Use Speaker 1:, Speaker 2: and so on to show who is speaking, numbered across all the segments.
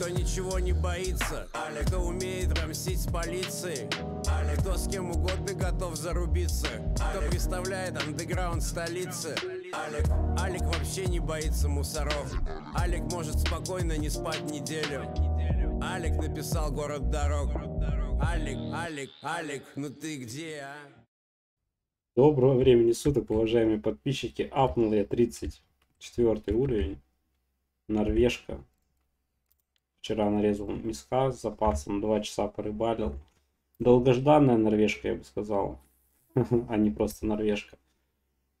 Speaker 1: кто ничего не боится Алик, кто умеет рамсить с полицией Алик, кто с кем угодно готов зарубиться Кто представляет андеграунд столицы Алик, Алик вообще не боится мусоров Алик может спокойно не спать неделю Алик написал город дорог Алик, Алик, Алик, ну ты где, а?
Speaker 2: Доброго времени суток, уважаемые подписчики. Апнул я 34 уровень. Норвежка. Вчера нарезал миска с запасом, 2 часа порыбалил. Долгожданная норвежка, я бы сказал. а не просто норвежка.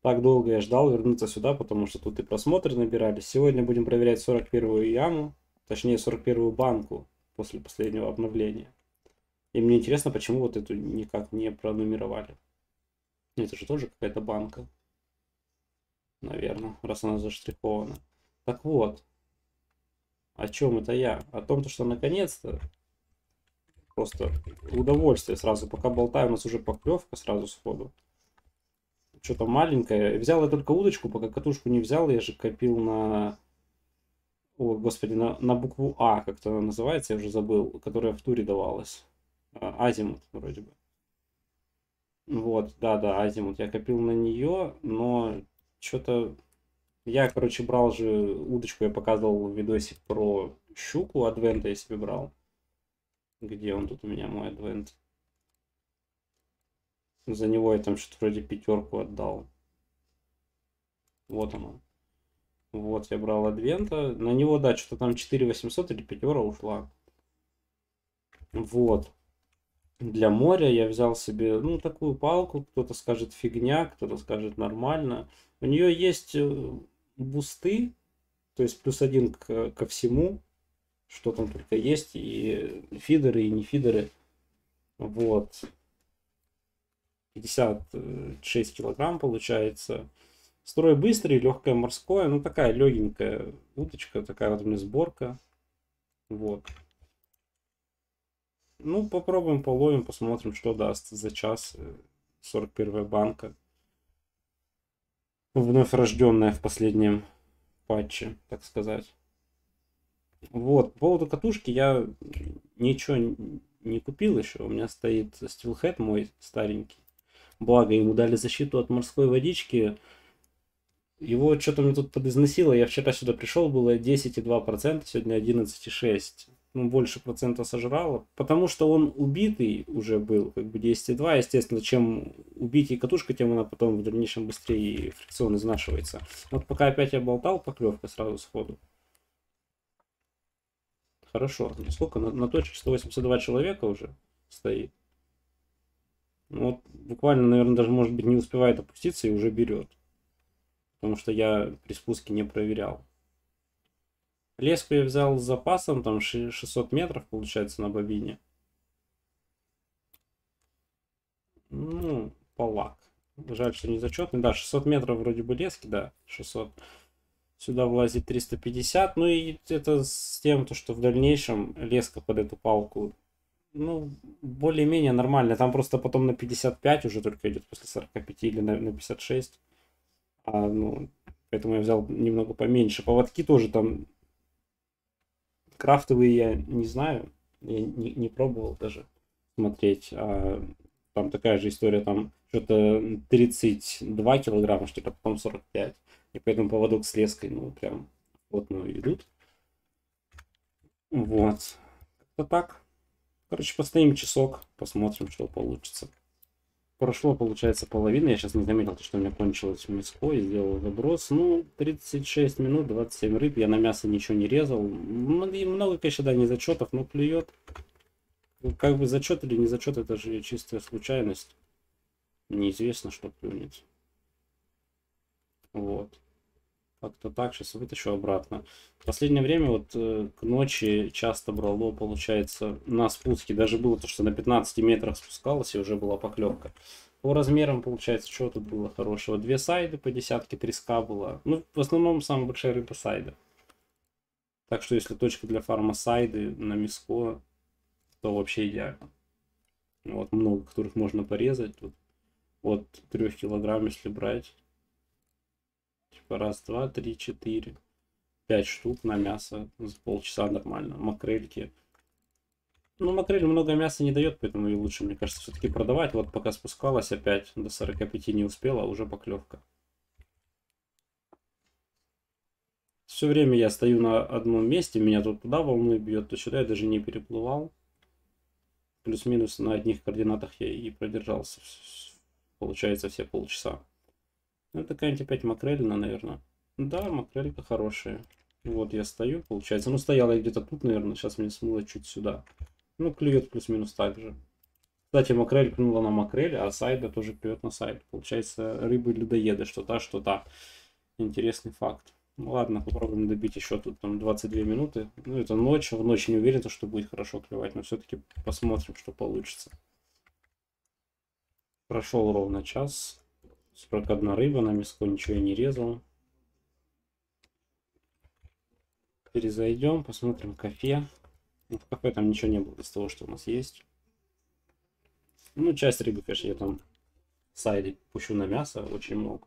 Speaker 2: Так долго я ждал вернуться сюда, потому что тут и просмотры набирались. Сегодня будем проверять 41 яму, точнее 41 банку после последнего обновления. И мне интересно, почему вот эту никак не пронумеровали. Это же тоже какая-то банка. Наверное, раз она заштрихована. Так вот, о чем это я? О том, что наконец-то просто удовольствие сразу. Пока болтаю, у нас уже поклевка сразу сходу. Что-то маленькое. Взял я только удочку, пока катушку не взял, я же копил на... О, господи, на, на букву А, как-то она называется, я уже забыл, которая в туре давалась. А, азимут, вроде бы. Вот, да-да, азимут. Я копил на нее, но что-то... Я, короче, брал же удочку, я показывал видосик про щуку адвента я себе брал. Где он тут у меня, мой адвент? За него я там что-то вроде пятерку отдал. Вот оно. Вот, я брал адвента. На него, да, что-то там 4800 или пятера ушла. Вот для моря я взял себе, ну, такую палку. Кто-то скажет фигня, кто-то скажет нормально. У нее есть э, бусты, то есть плюс один к, ко всему, что там только есть, и фидеры, и не фидеры. Вот. 56 килограмм получается. Строй быстрый, легкое морское, ну такая легенькая уточка, такая вот у меня сборка. Вот. Ну, попробуем, половим, посмотрим, что даст за час. 41 э, банка. Вновь рожденная в последнем патче, так сказать. Вот, по поводу катушки я ничего не купил еще. У меня стоит Steelhead мой старенький. Благо, ему дали защиту от морской водички. Его что-то мне тут подизносило. Я вчера сюда пришел, было 10,2%, сегодня 11,6% ну, больше процента сожрало, потому что он убитый уже был, как бы 10,2, естественно, чем убитый катушка, тем она потом в дальнейшем быстрее фрикцион изнашивается. Вот пока опять я болтал, поклевка сразу сходу. Хорошо, сколько? На, на точке 182 человека уже стоит. Ну, вот буквально, наверное, даже, может быть, не успевает опуститься и уже берет. Потому что я при спуске не проверял. Леску я взял с запасом, там 600 метров получается на бобине. Ну, полак. Жаль, что не зачетный. Да, 600 метров вроде бы лески, да, 600. Сюда влазит 350. Ну и это с тем, то, что в дальнейшем леска под эту палку, ну, более-менее нормально. Там просто потом на 55 уже только идет после 45 или на, на 56. А, ну, поэтому я взял немного поменьше. Поводки тоже там Крафтовые я не знаю, я не, не пробовал даже смотреть. А, там такая же история, там что-то 32 килограмма, что-то потом 45. И поэтому поводок с леской, ну, прям плотно идут. Вот. Как-то так. Короче, постоим часок, посмотрим, что получится. Прошло, получается, половина. Я сейчас не заметил, что у меня кончилось мяско и сделал заброс. Ну, 36 минут, 27 рыб. Я на мясо ничего не резал. Много, конечно, да, не зачетов, но клюет. Как бы зачет или не зачет, это же чистая случайность. Неизвестно, что клюнет. Вот. Как-то так, сейчас вытащу обратно. В последнее время вот э, к ночи часто брало, получается, на спуске. Даже было то, что на 15 метрах спускалось, и уже была поклевка. По размерам, получается, что тут было хорошего? Две сайды по десятке треска была. Ну, в основном самая большая рыба сайда. Так что, если точка для фарма сайды на миско, то вообще идеально. Вот много, которых можно порезать. Тут от 3 килограмм, если брать. Типа раз, два, три, четыре, 5 штук на мясо за полчаса нормально. Макрельки. Ну, макрель много мяса не дает, поэтому и лучше, мне кажется, все-таки продавать. Вот пока спускалась опять, до 45 не успела, уже поклевка. Все время я стою на одном месте, меня тут туда волной бьет, то сюда я даже не переплывал. Плюс-минус на одних координатах я и продержался, получается, все полчаса. Ну, это какая-нибудь опять макрелина, наверное. Да, макрелька хорошая. Вот я стою, получается. Ну, стояла я где-то тут, наверное, сейчас мне смыло чуть сюда. Ну, клюет плюс-минус так же. Кстати, макрель клюнула на макрель, а сайда тоже клюет на сайд. Получается, рыбы-людоеды, что та, что та. Интересный факт. Ну ладно, попробуем добить еще тут там 22 минуты. Ну, это ночь, в ночь не уверен, что будет хорошо клевать, но все-таки посмотрим, что получится. Прошел ровно час. 41 рыба, на мяско ничего я не резал. Перезайдем, посмотрим кафе. Ну, в кафе там ничего не было из того, что у нас есть. Ну, часть рыбы, конечно, я там в сайде пущу на мясо, очень много.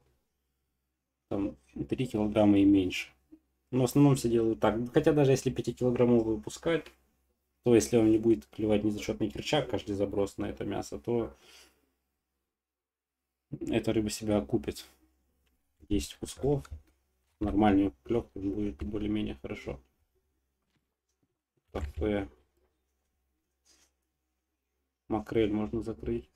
Speaker 2: Там 3 килограмма и меньше. Но в основном все делают так. Хотя даже если 5 килограммовый выпускать, то если он не будет клевать незачетный кирчак, каждый заброс на это мясо, то эта рыба себя окупит. 10 кусков, нормальную клевку будет более-менее хорошо кафе. Макрель можно закрыть.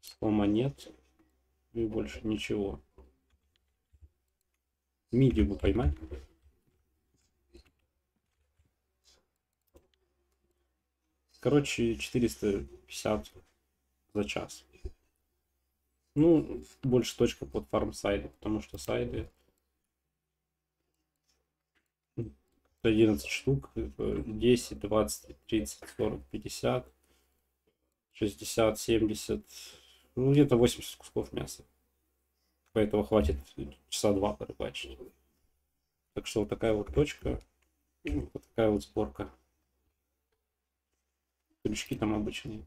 Speaker 2: Слома нет. И больше ничего. Миди бы поймать. Короче, 450 за час. Ну, больше точка под фарм сайды, потому что сайды 11 штук, 10, 20, 30, 40, 50, 60, 70, ну где-то 80 кусков мяса. Поэтому хватит часа два порыбачить. Так что вот такая вот точка, вот такая вот сборка. Крючки там обычные.